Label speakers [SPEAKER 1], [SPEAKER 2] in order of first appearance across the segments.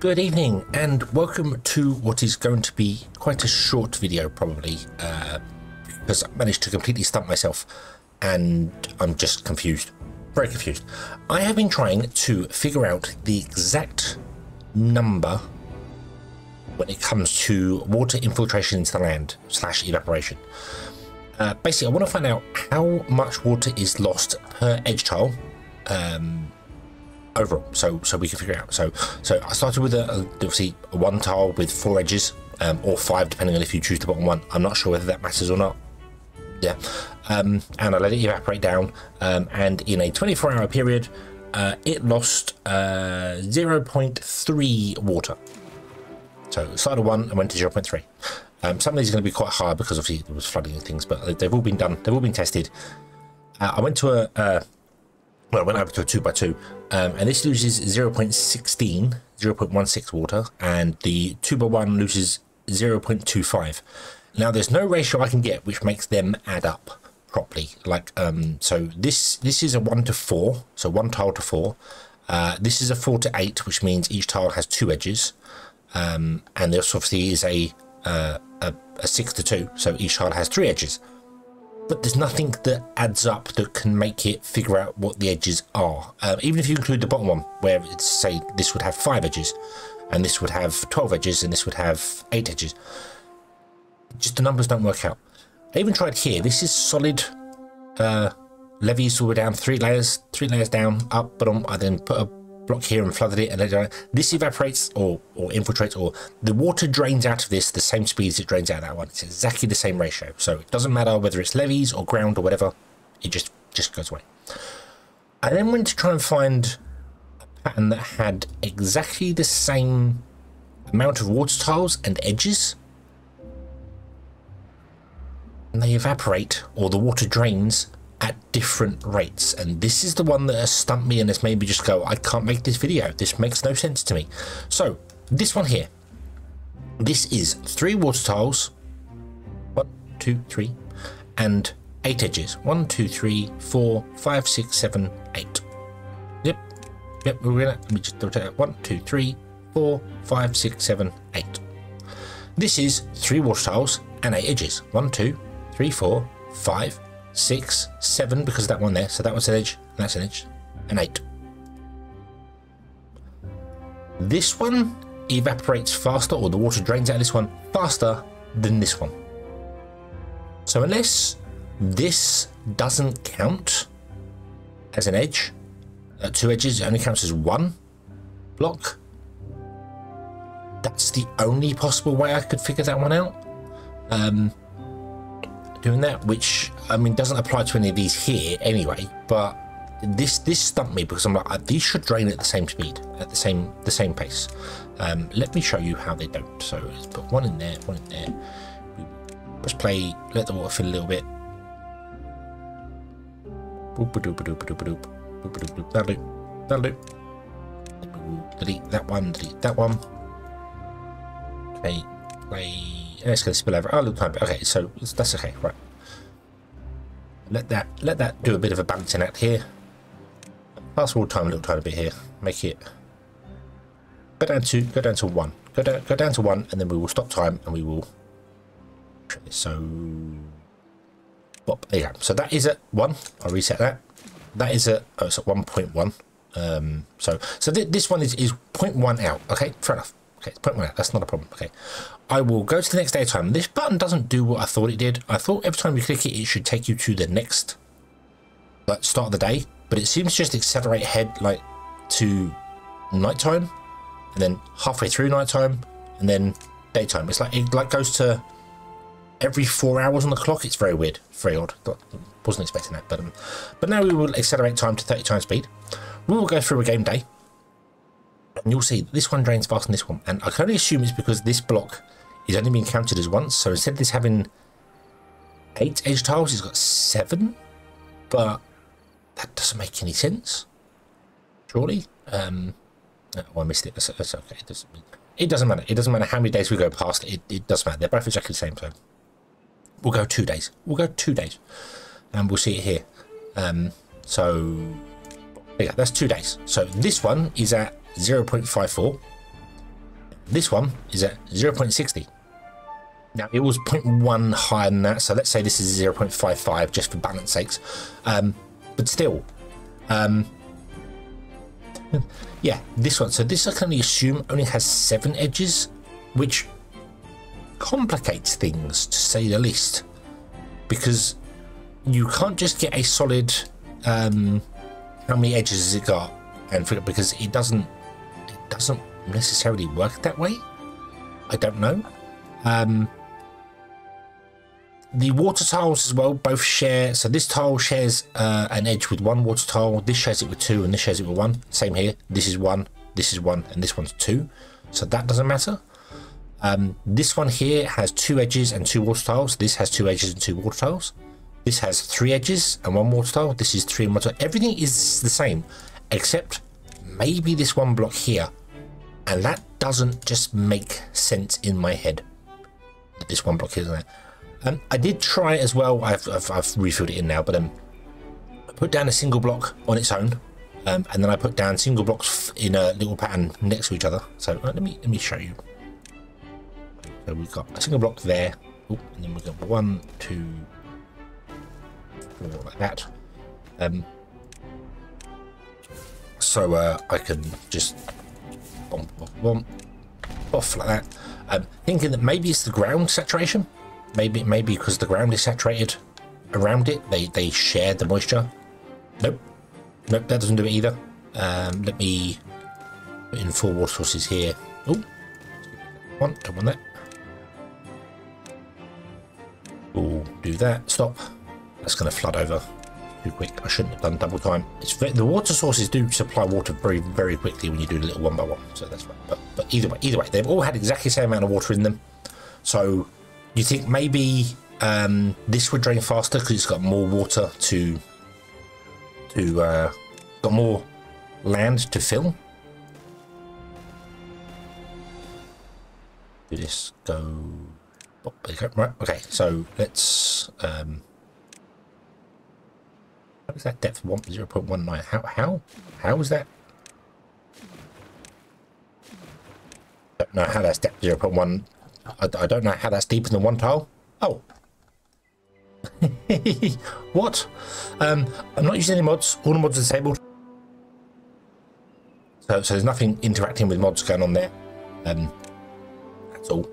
[SPEAKER 1] Good evening and welcome to what is going to be quite a short video probably uh, because I managed to completely stump myself and I'm just confused, very confused. I have been trying to figure out the exact number when it comes to water infiltration into the land slash evaporation. Uh, basically I want to find out how much water is lost per edge tile um, overall so so we can figure it out so so i started with a, a obviously a one tile with four edges um, or five depending on if you choose the bottom one i'm not sure whether that matters or not yeah um, and i let it evaporate down um, and in a 24 hour period uh, it lost uh, 0.3 water so side of one and went to 0.3 um, some of these are going to be quite high because obviously there was flooding and things but they've all been done they've all been tested uh, i went to a uh, well, it went up to a 2 by 2 um, and this loses 0 0.16, 0 0.16 water, and the 2 by 1 loses 0 0.25. Now, there's no ratio I can get which makes them add up properly. Like, um, so this this is a 1 to 4, so 1 tile to 4. Uh, this is a 4 to 8, which means each tile has two edges. Um, and this obviously is a, uh, a, a 6 to 2, so each tile has three edges but there's nothing that adds up that can make it figure out what the edges are. Um, even if you include the bottom one, where it's say this would have five edges, and this would have 12 edges, and this would have eight edges. Just the numbers don't work out. I even tried here. This is solid uh, levees all the way down, three layers, three layers down, up, bottom. I then put a block here and flooded it. And this evaporates or, or infiltrates or the water drains out of this the same speed as it drains out of that one. It's exactly the same ratio. So it doesn't matter whether it's levees or ground or whatever. It just, just goes away. I then went to try and find a pattern that had exactly the same amount of water tiles and edges. And they evaporate or the water drains at different rates. And this is the one that has stumped me and has made me just go, I can't make this video. This makes no sense to me. So this one here, this is three water tiles, one, two, three, and eight edges. One, two, three, four, five, six, seven, eight. Yep, yep, we're gonna, let me just double check that. One, two, three, four, five, six, seven, eight. This is three water tiles and eight edges. One, two, three, four, five, six, seven, because of that one there. So that one's an edge, and that's an edge, and eight. This one evaporates faster, or the water drains out of this one faster than this one. So unless this doesn't count as an edge, uh, two edges, it only counts as one block. That's the only possible way I could figure that one out. Um, doing that, which I mean doesn't apply to any of these here anyway. But this this stumped me because I'm like uh, these should drain at the same speed, at the same the same pace. Um, let me show you how they don't. So let's put one in there, one in there. let's play, let the water fill a little bit. that loop, that loop. Delete that one, delete that one. Okay, play. Let's go spill over. Oh, little time. Okay, so that's okay. Right. Let that let that do a bit of a balancing act here. Pass all time a little a bit here. Make it go down to go down to one. Go down go down to one, and then we will stop time, and we will. So, bop. There you go. So that is at one. I'll reset that. That is at oh, it's at one point one. Um, so so th this one is is point one out. Okay, fair enough. Okay, it's Pokemon. That's not a problem. Okay. I will go to the next daytime. This button doesn't do what I thought it did. I thought every time you click it, it should take you to the next like, start of the day. But it seems to just accelerate head like to nighttime and then halfway through nighttime and then daytime. It's like it like goes to every four hours on the clock. It's very weird. Very odd. wasn't expecting that. But, um, but now we will accelerate time to 30 times speed. We will go through a game day. And you'll see this one drains faster than this one. And I can only assume it's because this block is only being counted as once. So instead of this having eight edge tiles, it's got seven. But that doesn't make any sense. Surely. Um, oh, I missed it. That's, that's okay. It doesn't, it doesn't, matter. It doesn't matter how many days we go past. It, it doesn't matter. They're both exactly the same. So we'll go two days. We'll go two days. And we'll see it here. Um, so yeah, that's two days. So this one is at 0.54. This one is at 0.60. Now it was 0.1 higher than that, so let's say this is 0.55 just for balance sakes. Um, but still, um, yeah, this one. So this I can only assume only has seven edges, which complicates things to say the least, because you can't just get a solid. Um, how many edges has it got? And because it doesn't doesn't necessarily work that way. I don't know. Um, the water tiles as well both share. So this tile shares uh, an edge with one water tile. This shares it with two, and this shares it with one. Same here. This is one. This is one, and this one's two. So that doesn't matter. Um, this one here has two edges and two water tiles. This has two edges and two water tiles. This has three edges and one water tile. This is three and one tile. Everything is the same, except maybe this one block here and that doesn't just make sense in my head. This one block here not there. Um, I did try as well. I've, I've, I've, refilled it in now, but um, I put down a single block on its own. Um, and then I put down single blocks in a little pattern next to each other. So uh, let me let me show you. So we've got a single block there. Ooh, and then we've got one, two, four like that. Um, so uh, I can just bump, bump, bump, buff like that. Um, thinking that maybe it's the ground saturation. Maybe, maybe because the ground is saturated around it, they, they share the moisture. Nope. Nope, that doesn't do it either. Um, let me put in four water sources here. Oh, one, don't want that. We'll do that. Stop. That's going to flood over too quick. I shouldn't have done double time. It's very, the water sources do supply water very, very quickly when you do a little one by one. So that's right. But, but either way, either way, they've all had exactly the same amount of water in them. So you think maybe um, this would drain faster because it's got more water to to uh, got more land to fill. Do this. Oh, go. Right. Okay. So let's. Um, was that depth 0.19? How, how, how was that? I don't know how that's depth 0.1. I, I don't know how that's deeper than one tile. Oh. what? Um, I'm not using any mods. All the mods are disabled. So, so there's nothing interacting with mods going on there. Um, that's all.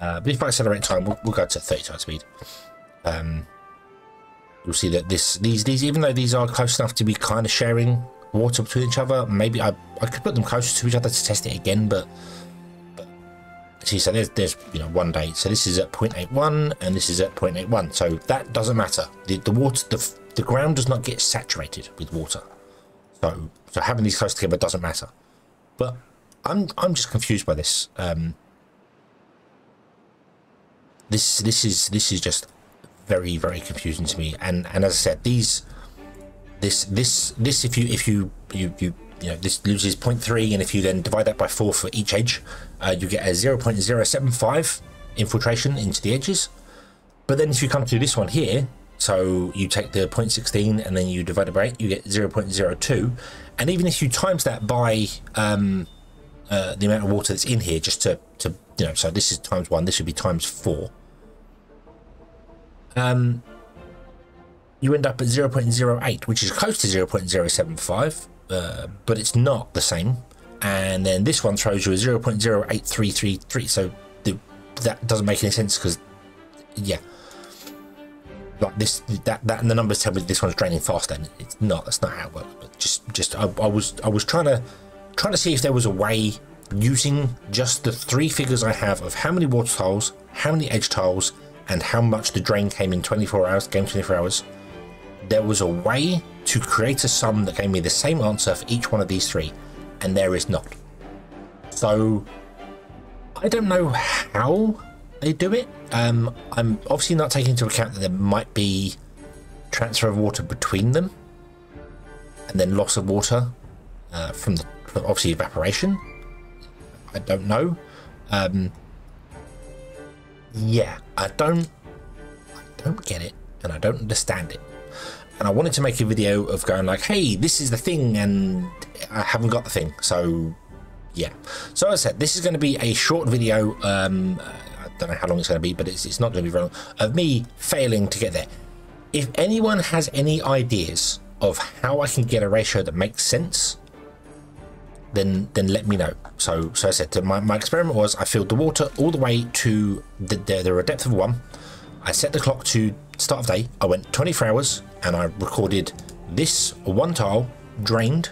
[SPEAKER 1] Uh, but if I accelerate time, we'll, we'll go to 30 times speed. Um, you'll see that this these these even though these are close enough to be kind of sharing water between each other maybe i i could put them closer to each other to test it again but, see so there's there's you know one day so this is at 0.81 and this is at 0.81 so that doesn't matter the the water the the ground does not get saturated with water so so having these close together doesn't matter but i'm i'm just confused by this um this this is this is just very very confusing to me and and as i said these this this this if you if you you you you know this loses 0.3 and if you then divide that by 4 for each edge uh, you get a 0.075 infiltration into the edges but then if you come to this one here so you take the 0.16 and then you divide it by 8 you get 0.02 and even if you times that by um, uh, the amount of water that's in here just to to you know so this is times 1 this would be times 4 um, you end up at 0.08, which is close to 0.075, uh, but it's not the same. And then this one throws you a 0.08333, so the, that doesn't make any sense because, yeah. Like this, that, that, and the numbers tell me this one's draining faster. And it's not. That's not how it works. But just, just, I, I was, I was trying to, trying to see if there was a way using just the three figures I have of how many water tiles, how many edge tiles, and how much the drain came in 24 hours, game 24 hours, there was a way to create a sum that gave me the same answer for each one of these three, and there is not. So I don't know how they do it. Um, I'm obviously not taking into account that there might be transfer of water between them, and then loss of water uh, from the, obviously evaporation. I don't know. Um, yeah, I don't, I don't get it, and I don't understand it. And I wanted to make a video of going like, hey, this is the thing, and I haven't got the thing. So, yeah. So as I said, this is going to be a short video. Um, I don't know how long it's going to be, but it's, it's not going to be very long. Of me failing to get there. If anyone has any ideas of how I can get a ratio that makes sense then then let me know. So so I said to my, my experiment was I filled the water all the way to the, the, the depth of one. I set the clock to start of day. I went 24 hours and I recorded this one tile drained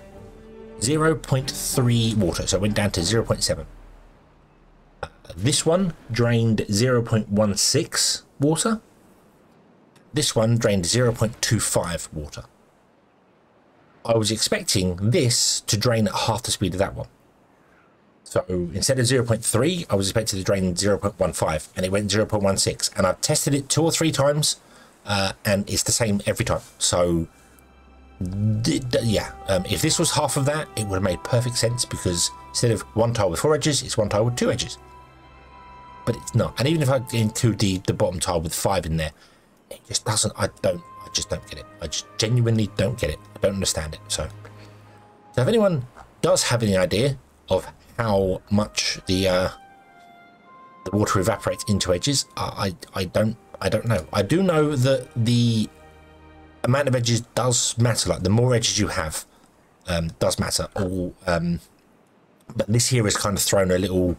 [SPEAKER 1] 0.3 water. So it went down to 0.7. This one drained 0.16 water. This one drained 0.25 water. I was expecting this to drain at half the speed of that one. So instead of 0.3, I was expected to drain 0.15 and it went 0.16 and I've tested it two or three times uh, and it's the same every time. So yeah, um, if this was half of that, it would have made perfect sense because instead of one tile with four edges, it's one tile with two edges. But it's not. And even if I include the, the bottom tile with five in there, it just doesn't, I don't I just don't get it. I just genuinely don't get it. I don't understand it. So, so if anyone does have any idea of how much the uh, the water evaporates into edges, I, I I don't I don't know. I do know that the amount of edges does matter. Like the more edges you have, um, does matter. All um, but this here is kind of thrown a little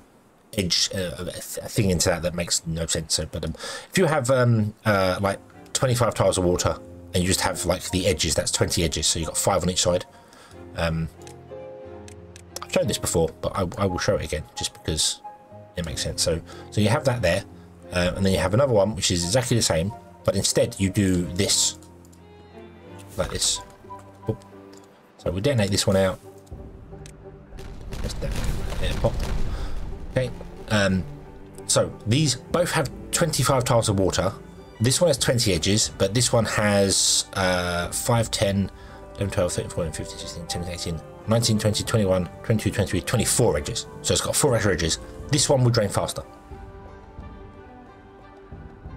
[SPEAKER 1] edge uh, thing into that that makes no sense. So, but um, if you have um, uh, like 25 tiles of water and you just have like the edges that's 20 edges so you've got five on each side um, i've shown this before but I, I, will show it again just because it makes sense so so you have that there uh, and then you have another one which is exactly the same but instead you do this like this Oop. so we detonate this one out okay um, so these both have 25 tiles of water this one has 20 edges, but this one has uh, 5, 10, 11, 12, 13, 14, 15, 16, 17, 18, 19, 20, 21, 22, 23, 24 edges. So it's got four extra edges. This one will drain faster.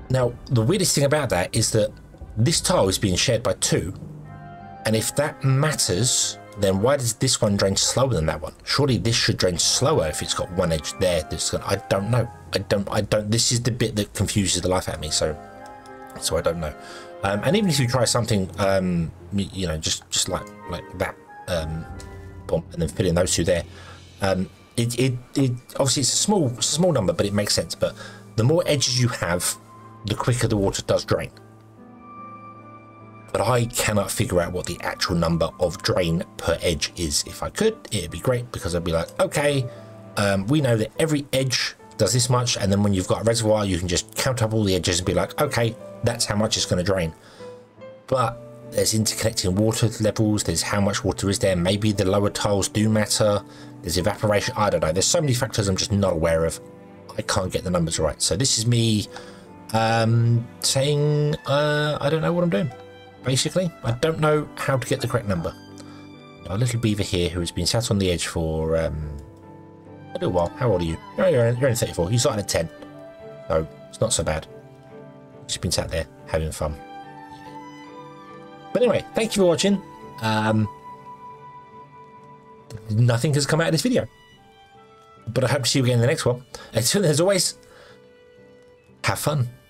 [SPEAKER 1] Now, the weirdest thing about that is that this tile is being shared by two. And if that matters, then why does this one drain slower than that one? Surely this should drain slower if it's got one edge there. This, I don't know. I don't, I don't, this is the bit that confuses the life out of me. So so I don't know. Um, and even if you try something, um, you know, just just like like that, um, and then fill in those two there. Um, it, it, it obviously it's a small small number, but it makes sense. But the more edges you have, the quicker the water does drain. But I cannot figure out what the actual number of drain per edge is. If I could, it'd be great because I'd be like, okay, um, we know that every edge does this much and then when you've got a reservoir you can just count up all the edges and be like okay that's how much it's going to drain but there's interconnecting water levels there's how much water is there maybe the lower tiles do matter there's evaporation i don't know there's so many factors i'm just not aware of i can't get the numbers right so this is me um, saying uh, i don't know what i'm doing basically i don't know how to get the correct number a little beaver here who has been sat on the edge for um, I do well. How old are you? You're, only, you're only 34. You started at 10. No, it's not so bad. Just been sat there having fun. But anyway, thank you for watching. Um, nothing has come out of this video. But I hope to see you again in the next one. Until as always, have fun.